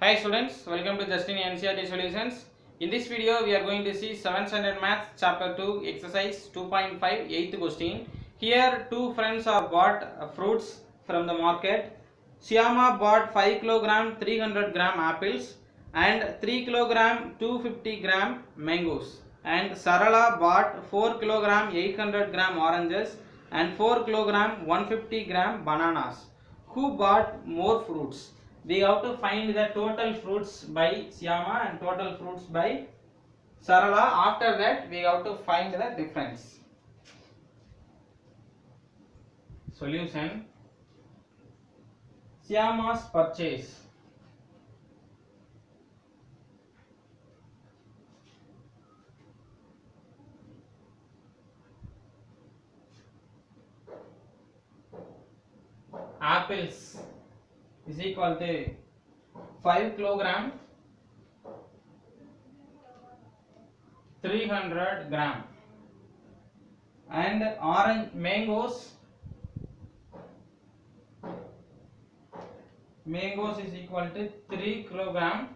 Hi students, welcome to Justin NCERT Solutions. In this video, we are going to see 7th standard math chapter 2 exercise 2.5 8th question. Here two friends have bought uh, fruits from the market. Shyama bought 5 kg 300 gram apples and 3 kg 250 gram mangoes. And Sarala bought 4 kg 800 gram oranges and 4 kg 150 gram bananas. Who bought more fruits? We have to find the total fruits by Syama and total fruits by Sarala. After that, we have to find the difference. Solution Syama's purchase. Apples is equal to 5 kilogram 300 gram and orange mangoes mangoes is equal to 3 kilogram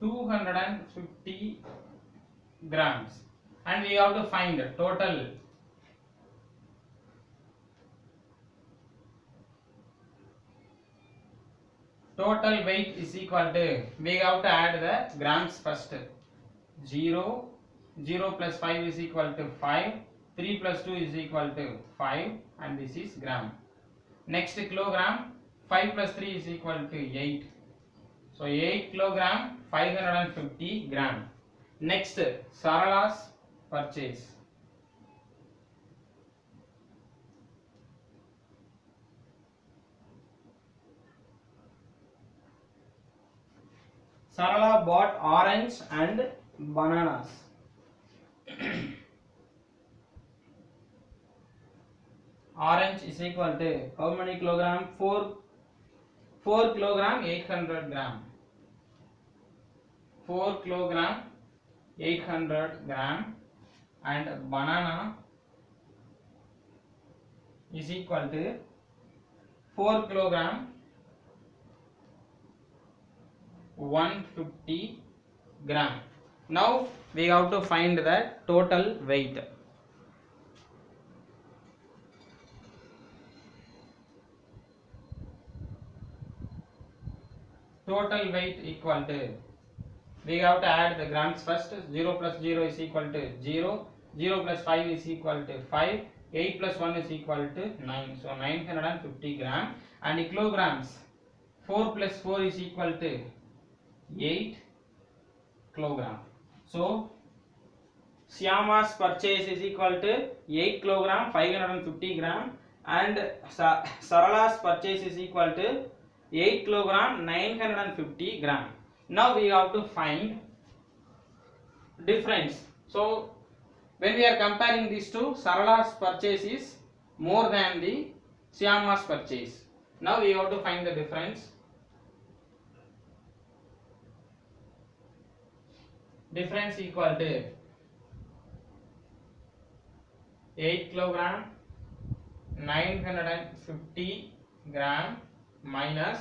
250 grams and we have to find total total weight is equal to we have to add the grams first 0 0 plus 5 is equal to 5 3 plus 2 is equal to 5 and this is gram next kilogram 5 plus 3 is equal to 8 so 8 kilogram 550 gram next sarala's purchase Sarala bought orange and bananas. orange is equal to how many kilogram? 4 4 kilogram 800 gram. 4 kilogram 800 gram and banana is equal to 4 kilogram 150 gram. Now we have to find the total weight. Total weight equal to we have to add the grams first 0 plus 0 is equal to 0 0 plus 5 is equal to 5 8 plus 1 is equal to 9 so 950 gram and kilograms 4 plus 4 is equal to 8 kilogram. So, Syama's purchase is equal to 8 kilogram 550 gram and Sarala's purchase is equal to 8 kilogram 950 gram. Now we have to find difference. So, when we are comparing these two, Sarala's purchase is more than the Syama's purchase. Now we have to find the difference. Difference equal to 8 kilogram 950 gram minus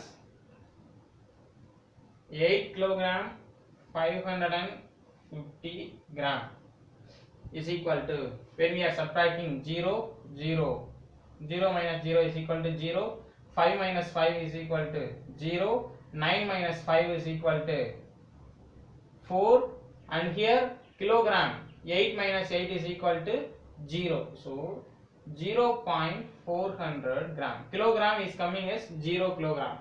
8 kilogram 550 gram is equal to when we are subtracting 0 0 0 minus 0 is equal to 0 5 minus 5 is equal to 0 9 minus 5 is equal to 4 and here kilogram 8 minus 8 is equal to 0 so 0 0.400 gram. Kilogram is coming as 0 kilogram.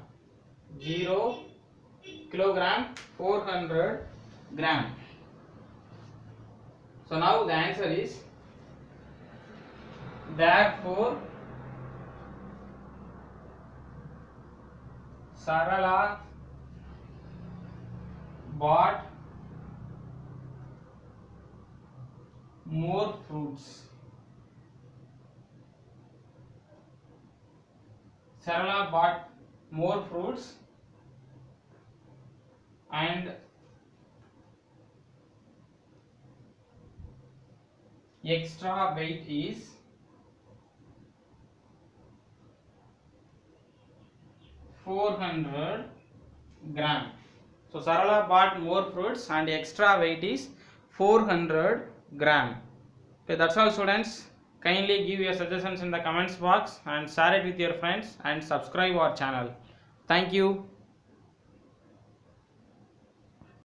0 kilogram 400 gram. So now the answer is therefore sarala bought more fruits. Sarala bought more fruits and extra weight is four hundred gram. So Sarala bought more fruits and extra weight is 400 gram. Okay, that's all students. Kindly give your suggestions in the comments box and share it with your friends and subscribe our channel. Thank you.